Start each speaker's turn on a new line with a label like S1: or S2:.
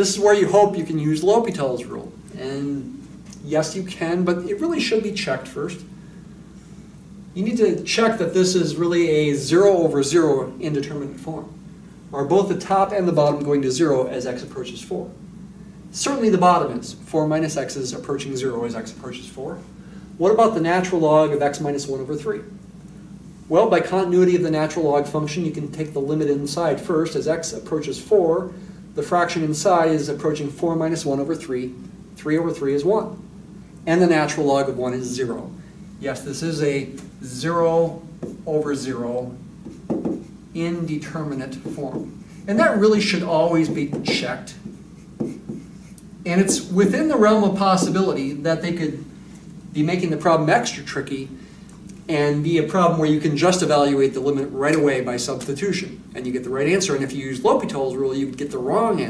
S1: This is where you hope you can use L'Hopital's rule. And yes, you can, but it really should be checked first. You need to check that this is really a zero over zero indeterminate form. Are both the top and the bottom going to zero as x approaches four? Certainly the bottom is. 4 minus x is approaching 0 as x approaches 4. What about the natural log of x minus 1 over 3? Well, by continuity of the natural log function, you can take the limit inside first. As x approaches 4, the fraction inside is approaching 4 minus 1 over 3. 3 over 3 is 1. And the natural log of 1 is 0. Yes, this is a 0 over 0 indeterminate form. And that really should always be checked and it's within the realm of possibility that they could be making the problem extra tricky and be a problem where you can just evaluate the limit right away by substitution. And you get the right answer. And if you use L'Hopital's rule, you get the wrong answer.